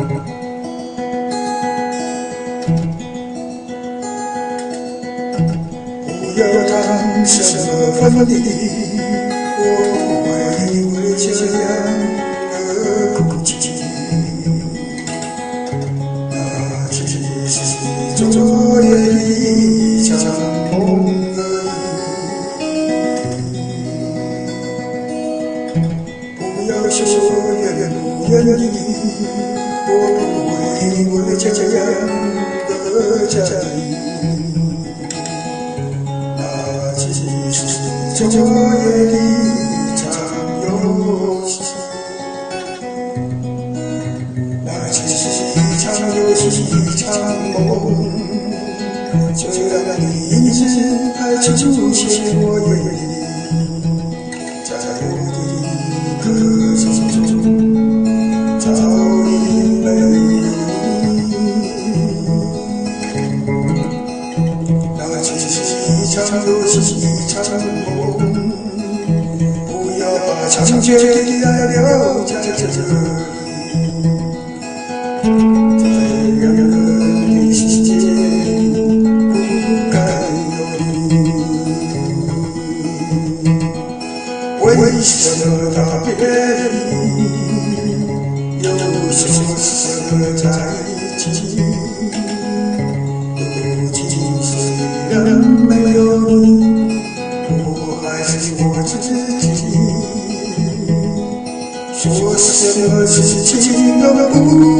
不要谈什么分，的。说什么。愿意，我不会因为这样而在意。那只是昨夜的一场游戏，那只是一场游戏，一场梦。就让你一直还出现我眼里，场游戏，一场梦。不要把长久的爱留在这里，在人的世界不该有你。为什么他别离？又说什么在一起己。说什么事情都不